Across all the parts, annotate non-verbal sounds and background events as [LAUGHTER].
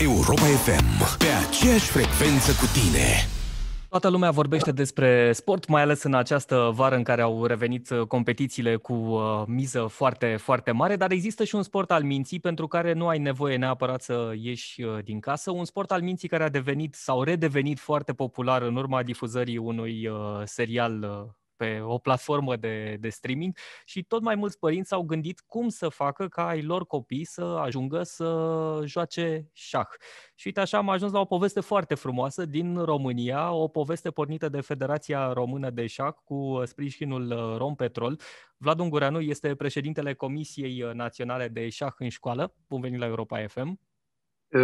Europa FM, pe aceeași frecvență cu tine. Toată lumea vorbește despre sport, mai ales în această vară în care au revenit uh, competițiile cu uh, miză foarte, foarte mare, dar există și un sport al minții pentru care nu ai nevoie neapărat să ieși uh, din casă. Un sport al minții care a devenit sau redevenit foarte popular în urma difuzării unui serial pe o platformă de, de streaming și tot mai mulți părinți au gândit cum să facă ca ai lor copii să ajungă să joace șah. Și uite așa am ajuns la o poveste foarte frumoasă din România, o poveste pornită de Federația Română de Șah cu sprijinul uh, Rompetrol. Vlad Ungureanu este președintele Comisiei Naționale de Șah în școală. Bun venit la Europa FM!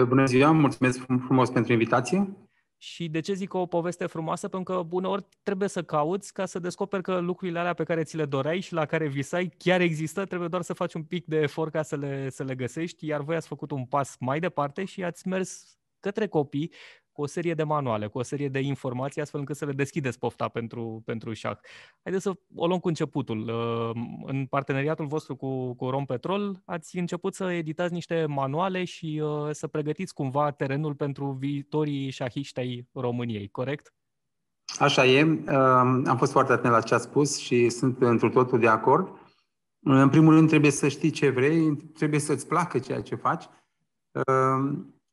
Bună ziua, mulțumesc frumos pentru invitație. Și de ce zic o poveste frumoasă? Pentru că uneori trebuie să cauți ca să descoperi că lucrurile alea pe care ți le doreai și la care visai chiar există, trebuie doar să faci un pic de efort ca să le, să le găsești, iar voi ați făcut un pas mai departe și ați mers către copii cu o serie de manuale, cu o serie de informații, astfel încât să le deschideți pofta pentru, pentru șah. Haideți să o luăm cu începutul. Uh, în parteneriatul vostru cu, cu Rom Petrol ați început să editați niște manuale și uh, să pregătiți cumva terenul pentru viitorii șahiști ai României, corect? Așa e. Uh, am fost foarte atent la ce ați spus și sunt într totul de acord. În primul rând trebuie să știi ce vrei, trebuie să-ți placă ceea ce faci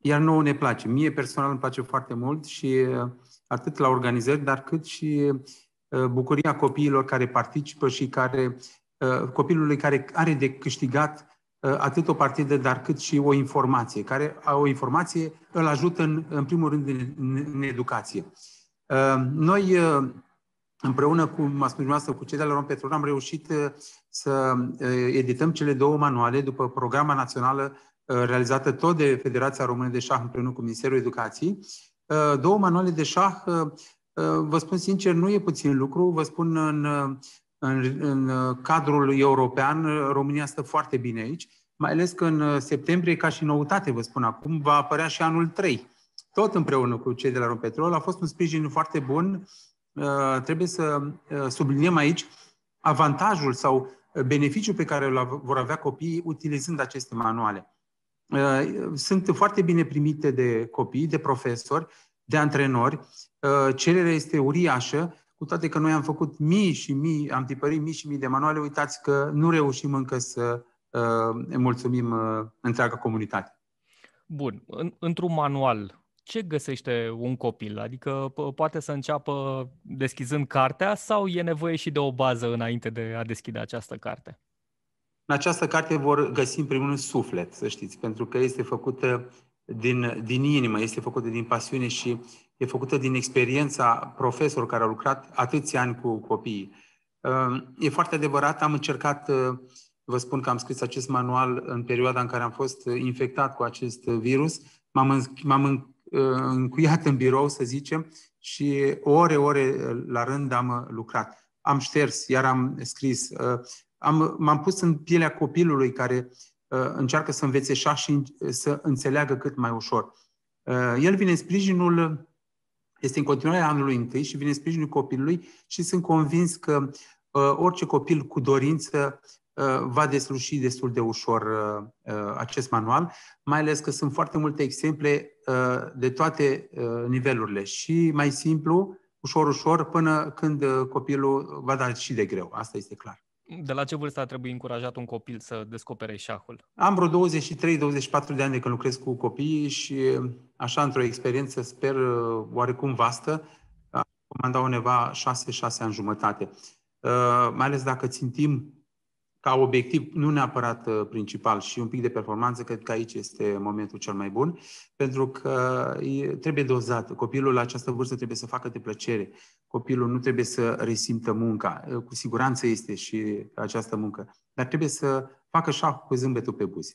iar nouă ne place. Mie personal îmi place foarte mult și uh, atât la organizări, dar cât și uh, bucuria copiilor care participă și care uh, copilului care are de câștigat atât o partidă, dar cât și o informație, care o informație îl ajută în, în primul rând în, în, în educație. Noi împreună cu, m spus cu cei de la Rom Petrol, am reușit să edităm cele două manuale după programa națională Uh, realizată tot de Federația Română de Șah împreună cu Ministerul Educației. Uh, două manuale de șah, uh, vă spun sincer, nu e puțin lucru, vă spun în, în, în cadrul european, România stă foarte bine aici, mai ales că în septembrie, ca și noutate, vă spun acum, va apărea și anul 3. Tot împreună cu cei de la Rompetrol. A fost un sprijin foarte bun. Trebuie să subliniem aici avantajul sau beneficiul pe care îl vor avea copiii utilizând aceste manuale. Uh, sunt foarte bine primite de copii, de profesori, de antrenori. Uh, cererea este uriașă, cu toate că noi am făcut mii și mii, am tipărit mii și mii de manuale, uitați că nu reușim încă să uh, mulțumim uh, întreaga comunitate. Bun. În, într-un manual, ce găsește un copil? Adică poate să înceapă deschizând cartea sau e nevoie și de o bază înainte de a deschide această carte? În această carte vor găsi în primul rând suflet, să știți, pentru că este făcută din, din inimă, este făcută din pasiune și e făcută din experiența profesor care a lucrat atâția ani cu copiii. E foarte adevărat, am încercat, vă spun că am scris acest manual în perioada în care am fost infectat cu acest virus, m-am, m-am încuiat în birou, să zicem, și ore, ore la rând am lucrat. Am șters, iar am scris, am, m-am pus în pielea copilului care uh, încearcă să învețe șah și uh, să înțeleagă cât mai ușor. Uh, el vine în sprijinul, este în continuare anului întâi și vine în sprijinul copilului și sunt convins că uh, orice copil cu dorință uh, va desluși destul de ușor uh, uh, acest manual, mai ales că sunt foarte multe exemple uh, de toate uh, nivelurile și mai simplu, ușor, ușor, până când uh, copilul va da și de greu. Asta este clar. De la ce vârstă ar trebui încurajat un copil să descopere șahul? Am vreo 23-24 de ani de când lucrez cu copiii și așa într-o experiență, sper, oarecum vastă, am dat undeva 6-6 ani jumătate. Uh, mai ales dacă țintim ca obiectiv, nu neapărat uh, principal și un pic de performanță, cred că aici este momentul cel mai bun, pentru că trebuie dozat. Copilul la această vârstă trebuie să facă de plăcere. Copilul nu trebuie să resimtă munca. Uh, cu siguranță este și această muncă, dar trebuie să facă șah cu zâmbetul pe buze.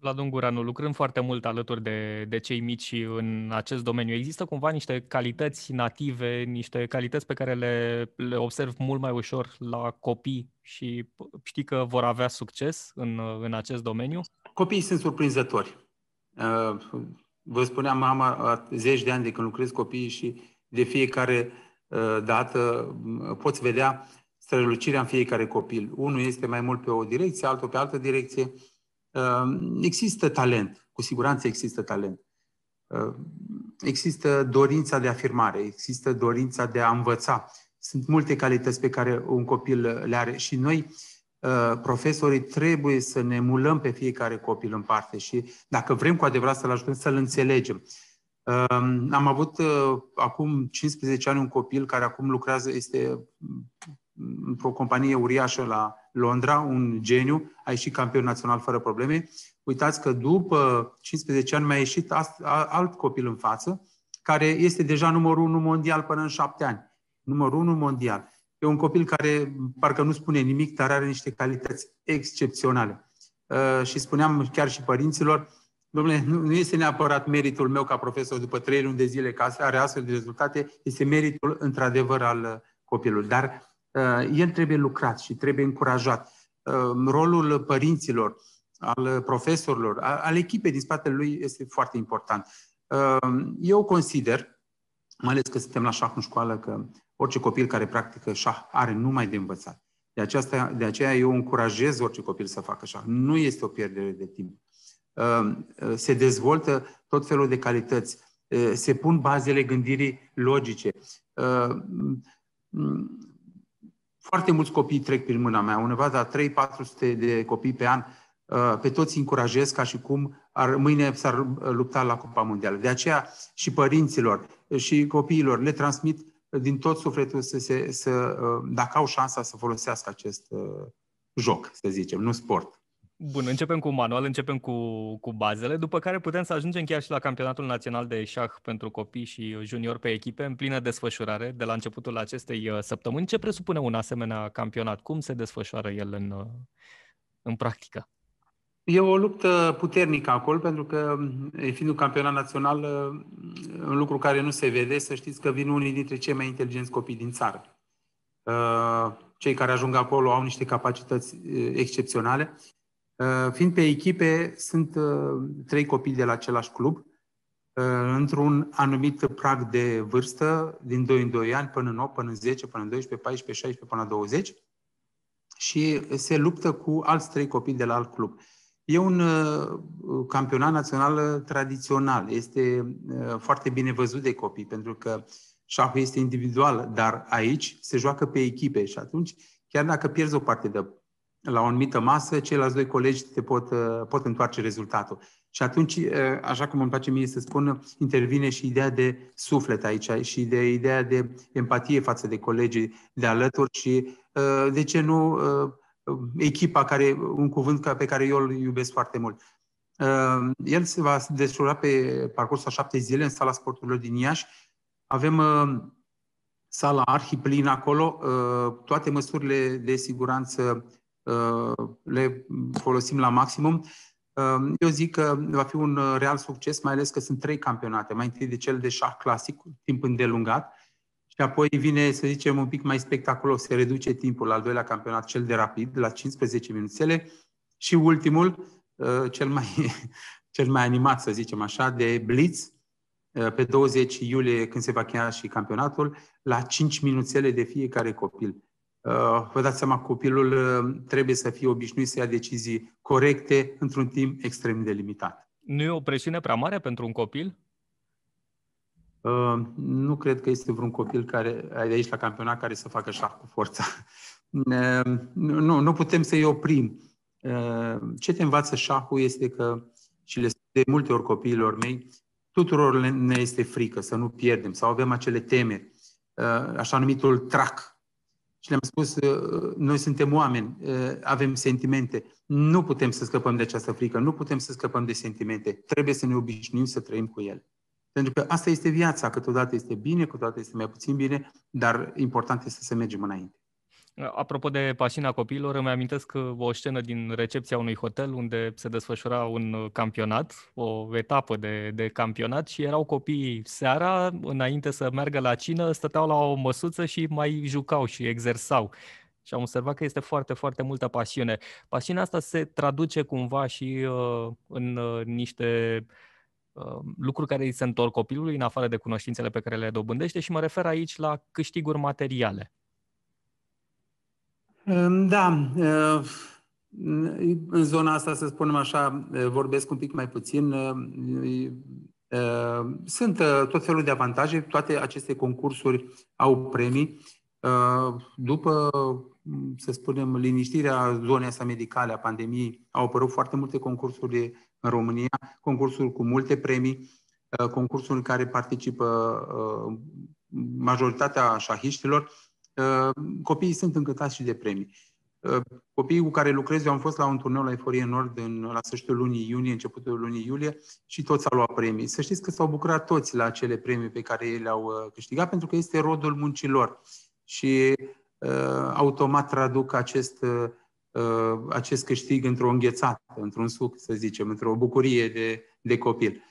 Vlad Unguranu, lucrând foarte mult alături de, de cei mici în acest domeniu, există cumva niște calități native, niște calități pe care le, le observ mult mai ușor la copii și știi că vor avea succes în, în acest domeniu? Copiii sunt surprinzători. Uh, vă spuneam, am zeci de ani de când lucrez copiii și de fiecare uh, dată uh, poți vedea strălucirea în fiecare copil. Unul este mai mult pe o direcție, altul pe altă direcție Ehm, există talent, cu siguranță există talent. Există dorința de afirmare, există dorința de a învăța. Sunt multe calități pe care un copil le are și noi, profesorii, trebuie să ne emulăm pe fiecare copil în parte și dacă vrem cu adevărat să-l ajutăm, să-l înțelegem. Am avut acum 15 ani un copil care acum lucrează, este într-o companie uriașă la Londra, un geniu, a ieșit campion național fără probleme. Uitați că după 15 ani mi-a ieșit alt copil în față, care este deja numărul 1 mondial până în 7 ani. Numărul 1 mondial. E un copil care parcă nu spune nimic, dar are niște calități excepționale. Uh, și spuneam chiar și părinților, domnule, nu este neapărat meritul meu ca profesor după trei luni de zile că are astfel de rezultate, este meritul într-adevăr al copilului. Dar Uh, el trebuie lucrat și trebuie încurajat. Uh, rolul părinților, al profesorilor, al echipei din spatele lui este foarte important. Uh, eu consider, mai ales că suntem la șah în școală, că orice copil care practică șah are numai de învățat. De, aceasta, de aceea eu încurajez orice copil să facă șah. Nu este o pierdere de timp. Se dezvoltă tot felul de calități, se pun bazele gândirii logice foarte mulți copii trec prin mâna mea, undeva de 3-400 de copii pe an. Uh, pe toți încurajez ca și cum ar, mâine s-ar lupta la Cupa Mondială. De aceea și părinților și copiilor le transmit din tot sufletul să, se, să uh, dacă au șansa să folosească acest uh, joc, să zicem, nu sport. Bun, începem cu manual, începem cu, cu bazele, după care putem să ajungem chiar și la campionatul național de șah pentru copii și junior pe echipe în plină desfășurare de la începutul acestei uh, săptămâni. Ce presupune un asemenea campionat? Cum se desfășoară el în, uh, în practică? E o luptă puternică acolo, pentru că, fiind un campionat național, uh, un lucru care nu se vede, să știți că vin unii dintre cei mai inteligenți copii din țară. Cei care ajung acolo au niște capacități excepționale Uh, fiind pe echipe, sunt uh, trei copii de la același club, uh, într-un anumit prag de vârstă, din 2 în 2 ani, până în 8, până în 10, până în 12, 14, 16, până la 20, și se luptă cu alți trei copii de la alt club. E un campionat național tradițional, este foarte bine văzut de copii, pentru că șahul este individual, dar aici se joacă pe echipe și atunci, chiar dacă pierzi o parte de la o anumită masă, ceilalți doi colegi te pot, uh, pot întoarce rezultatul. Și atunci, uh, așa cum îmi place mie să spun, intervine și ideea de suflet aici și de ideea de empatie față de colegii de alături și, uh, de ce nu, echipa care, un cuvânt pe care eu îl iubesc foarte mult. El se va desfășura pe parcursul a șapte zile în sala sporturilor din Iași. Avem sala arhiplină acolo, toate măsurile de siguranță Uh, le folosim la maximum. Uh, eu zic că va fi un uh, real succes, mai ales că sunt trei campionate. Mai întâi de cel de șah clasic, timp îndelungat, și apoi vine, să zicem, un pic mai spectaculos, se reduce timpul al doilea campionat, cel de rapid, la 15 minuțele, și ultimul, cel mai, [LAUGHS] cel mai animat, să zicem așa, de blitz, pe 20 iulie, când se va cheia și campionatul, la 5 minuțele de fiecare copil. Uh, vă dați seama, copilul uh, trebuie să fie obișnuit să ia decizii corecte într-un timp extrem de limitat. Nu e o presiune prea mare pentru un copil? Uh, nu cred că este vreun copil care, de aici la campionat care să facă șah cu forța. [LAUGHS] Uh, nu, nu putem să-i oprim. Uh, ce te învață șahul este că, și le de multe ori copiilor mei, tuturor ne este frică să nu pierdem, sau avem acele temeri, uh, așa numitul trac, și le-am spus, uh, noi suntem oameni, uh, avem sentimente, nu putem să scăpăm de această frică, nu putem să scăpăm de sentimente, trebuie să ne obișnuim să trăim cu ele. Pentru că asta este viața, câteodată este bine, câteodată este mai puțin bine, dar important este să mergem înainte. Apropo de pasiunea copiilor, îmi amintesc o scenă din recepția unui hotel unde se desfășura un campionat, o etapă de, de campionat și erau copii seara, înainte să meargă la cină, stăteau la o măsuță și mai jucau și exersau. Și am observat că este foarte, foarte multă pasiune. Pasiunea asta se traduce cumva și uh, în uh, niște uh, lucruri care îi se întorc copilului, în afară de cunoștințele pe care le dobândește și mă refer aici la câștiguri materiale. Da, în zona asta, să spunem așa, vorbesc un pic mai puțin. Sunt tot felul de avantaje, toate aceste concursuri au premii. După, să spunem, liniștirea zonei astea medicale a pandemiei, au apărut foarte multe concursuri în România, concursuri cu multe premii, concursuri în care participă majoritatea șahiștilor. Copiii sunt încântați și de premii. Copiii cu care lucrez, eu am fost la un turneu la Eforie Nord în, la sfârșitul lunii iunie, începutul lunii iulie și toți au luat premii. Să știți că s-au bucurat toți la acele premii pe care ei le-au câștigat, pentru că este rodul muncilor și uh, automat traduc acest, uh, acest câștig într-o înghețată, într-un suc, să zicem, într-o bucurie de, de copil.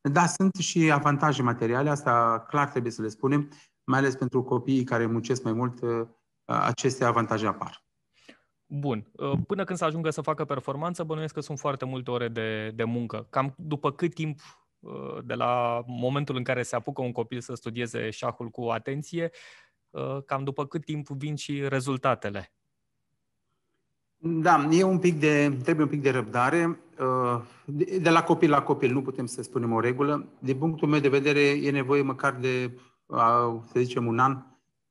Da, sunt și avantaje materiale, asta clar trebuie să le spunem, mai ales pentru copiii care muncesc mai mult, uh, aceste avantaje apar. Bun. Uh, până când să ajungă să facă performanță, bănuiesc că sunt foarte multe ore de, de muncă. Cam după cât timp uh, de la momentul în care se apucă un copil să studieze șahul cu atenție, Uh, cam după cât timp vin și rezultatele. Da, e un pic de, trebuie un pic de răbdare. Uh, de la copil la copil nu putem să spunem o regulă. Din punctul meu de vedere e nevoie măcar de, să zicem, un an,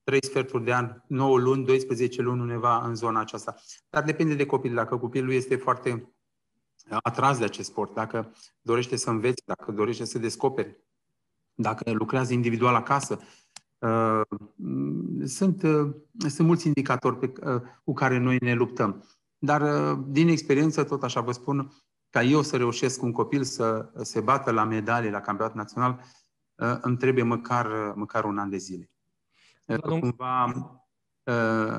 trei sferturi de an, 9 luni, 12 luni undeva în zona aceasta. Dar depinde de copil. Dacă copilul este foarte atras de acest sport, dacă dorește să învețe, dacă dorește să descopere, dacă lucrează individual acasă, Uh, sunt, uh, sunt mulți indicatori pe, uh, cu care noi ne luptăm. Dar din experiență, tot așa vă spun, ca eu să reușesc un copil să se bată la medalie la campionat național, îmi trebuie măcar, măcar un an de zile. Cumva,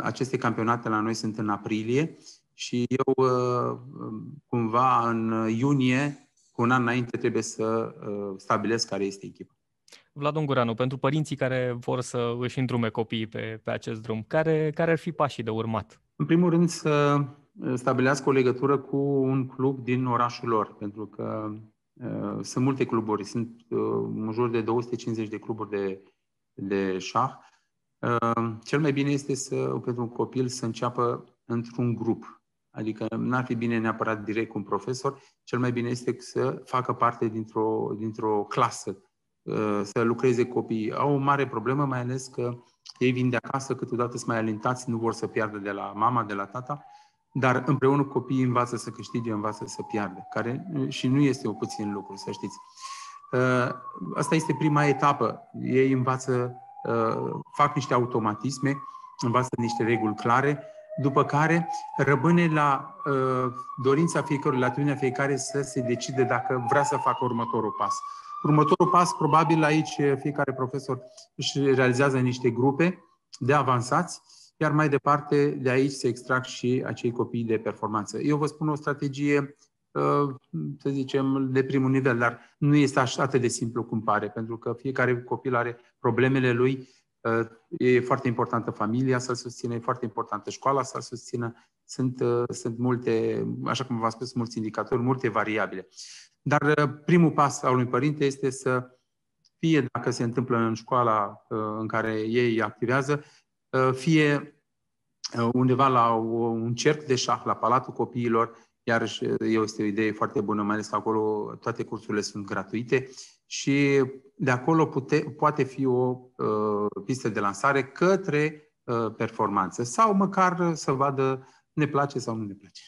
aceste campionate la noi sunt în aprilie și eu cumva în iunie, cu un an înainte, trebuie să stabilesc care este echipa. Vlad Ungureanu, pentru părinții care vor să își îndrume copiii pe, pe acest drum, care, care ar fi pașii de urmat? În primul rând să stabilească o legătură cu un club din orașul lor, pentru că uh, sunt multe cluburi, sunt uh, în jur de 250 de cluburi de, de șah. Uh, cel mai bine este să, pentru un copil să înceapă într-un grup. Adică n-ar fi bine neapărat direct cu un profesor, cel mai bine este să facă parte dintr-o, dintr-o clasă Uh, să lucreze copiii. Au o mare problemă, mai ales că ei vin de acasă, câteodată sunt mai alintați, nu vor să piardă de la mama, de la tata, dar împreună copiii învață să câștige, învață să piardă, care și nu este o puțin lucru, să știți. Uh, asta este prima etapă. Ei învață, uh, fac niște automatisme, învață niște reguli clare, după care rămâne la dorința fiecărui, la atitudinea fiecare să se decide dacă vrea să facă următorul pas. Următorul pas, probabil aici fiecare profesor își realizează niște grupe de avansați, iar mai departe de aici se extrag și acei copii de performanță. Eu vă spun o strategie, uh, să zicem, de primul nivel, dar nu este așa atât de simplu cum pare, pentru că fiecare copil are problemele lui, uh, e foarte importantă familia să-l susțină, e foarte importantă școala să-l susțină, sunt, uh, sunt multe, așa cum v-am spus, mulți indicatori, multe variabile. Dar uh, primul pas al unui părinte este să fie, dacă se întâmplă în școala uh, în care ei activează, uh, fie undeva la un cerc de șah, la Palatul Copiilor, iarăși este o idee foarte bună, mai ales că acolo toate cursurile sunt gratuite și de acolo pute, poate fi o uh, pistă de lansare către uh, performanță sau măcar să vadă ne place sau nu ne place.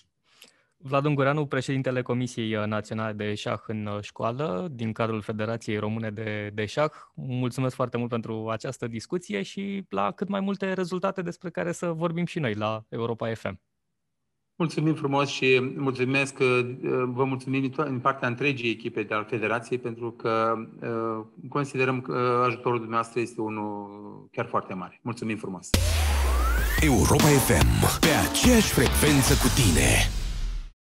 Vlad Ungureanu, președintele Comisiei uh, Naționale de Șah în uh, școală, din cadrul Federației Române de, de Șah. Mulțumesc foarte mult pentru această discuție și la cât mai multe rezultate despre care să vorbim și noi la Europa FM. Mulțumim frumos și mulțumesc, uh, vă mulțumim din partea întregii echipe de al Federației pentru că considerăm că ajutorul dumneavoastră este unul chiar foarte mare. Mulțumim frumos! Europa FM, pe aceeași frecvență cu tine.